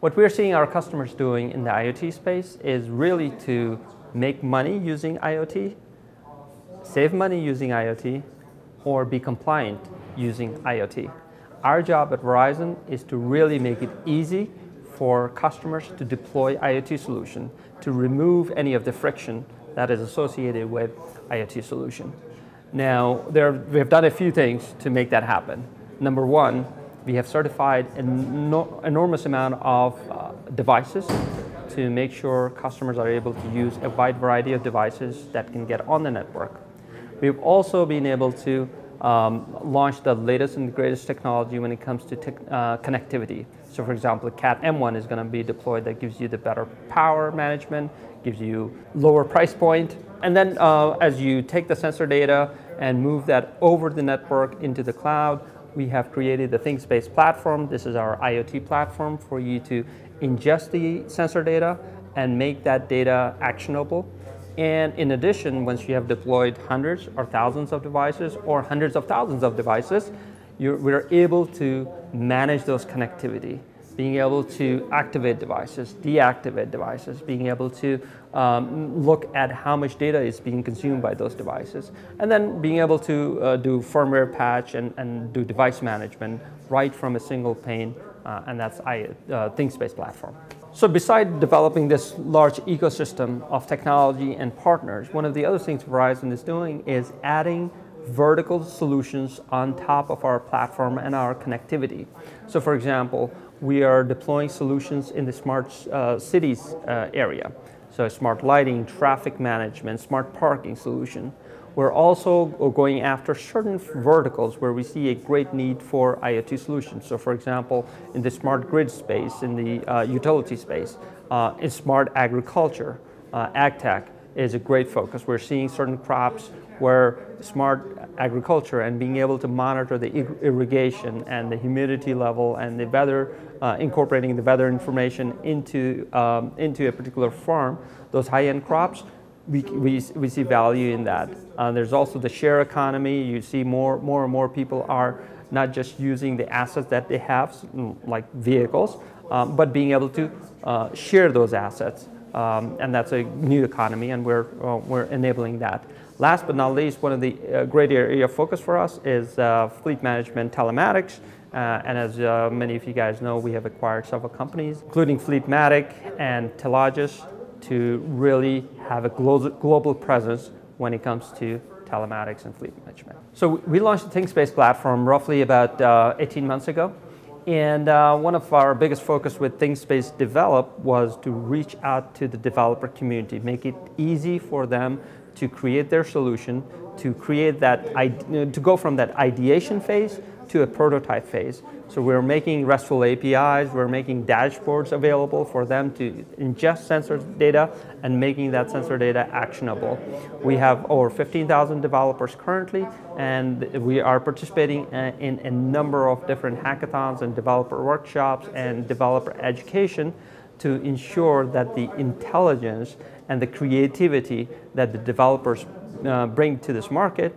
What we're seeing our customers doing in the IoT space is really to make money using IoT, save money using IoT, or be compliant using IoT. Our job at Verizon is to really make it easy for customers to deploy IoT solution, to remove any of the friction that is associated with IoT solution. Now, there, we have done a few things to make that happen. Number one, we have certified an enormous amount of uh, devices to make sure customers are able to use a wide variety of devices that can get on the network. We've also been able to um, launch the latest and greatest technology when it comes to uh, connectivity. So for example, Cat M1 is going to be deployed that gives you the better power management, gives you lower price point. And then uh, as you take the sensor data and move that over the network into the cloud, we have created the ThingSpace platform. This is our IoT platform for you to ingest the sensor data and make that data actionable. And in addition, once you have deployed hundreds or thousands of devices or hundreds of thousands of devices, we're able to manage those connectivity being able to activate devices, deactivate devices, being able to um, look at how much data is being consumed by those devices, and then being able to uh, do firmware patch and, and do device management right from a single pane, uh, and that's I, uh, ThingSpace platform. So beside developing this large ecosystem of technology and partners, one of the other things Verizon is doing is adding vertical solutions on top of our platform and our connectivity. So for example, we are deploying solutions in the smart uh, cities uh, area. So smart lighting, traffic management, smart parking solution. We're also going after certain verticals where we see a great need for IoT solutions. So for example, in the smart grid space, in the uh, utility space, uh, in smart agriculture, uh, ag tech is a great focus. We're seeing certain crops where smart agriculture and being able to monitor the irrigation and the humidity level and the weather, uh, incorporating the weather information into, um, into a particular farm, those high-end crops, we, we, we see value in that. Uh, there's also the share economy. You see more, more and more people are not just using the assets that they have, like vehicles, um, but being able to uh, share those assets. Um, and that's a new economy, and we're, uh, we're enabling that. Last but not least, one of the uh, great area of focus for us is uh, fleet management telematics. Uh, and as uh, many of you guys know, we have acquired several companies, including Fleetmatic and Telogis, to really have a global presence when it comes to telematics and fleet management. So we launched the ThingSpace platform roughly about uh, 18 months ago. And uh, one of our biggest focus with ThingSpace Develop was to reach out to the developer community, make it easy for them to create their solution, to create that, to go from that ideation phase to a prototype phase. So we're making RESTful APIs, we're making dashboards available for them to ingest sensor data and making that sensor data actionable. We have over 15,000 developers currently, and we are participating uh, in a number of different hackathons and developer workshops and developer education to ensure that the intelligence and the creativity that the developers uh, bring to this market,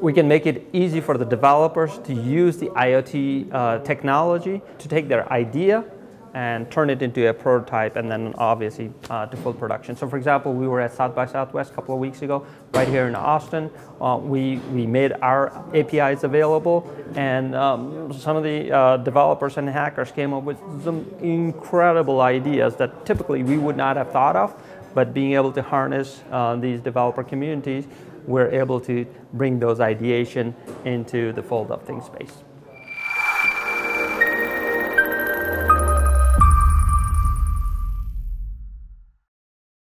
we can make it easy for the developers to use the IoT uh, technology to take their idea and turn it into a prototype and then obviously uh, to full production. So for example, we were at South by Southwest a couple of weeks ago, right here in Austin. Uh, we, we made our APIs available and um, some of the uh, developers and hackers came up with some incredible ideas that typically we would not have thought of, but being able to harness uh, these developer communities, we're able to bring those ideation into the fold of ThingSpace.